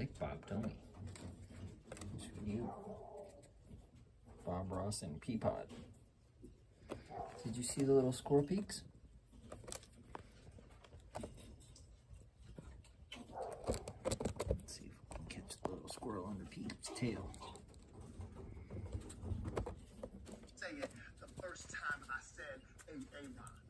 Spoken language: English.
like Bob, don't we? It's for you. Bob Ross and Peapod. Did you see the little squirrel peaks? Let's see if we can catch the little squirrel under Pete's tail. Tell you, the first time I said a a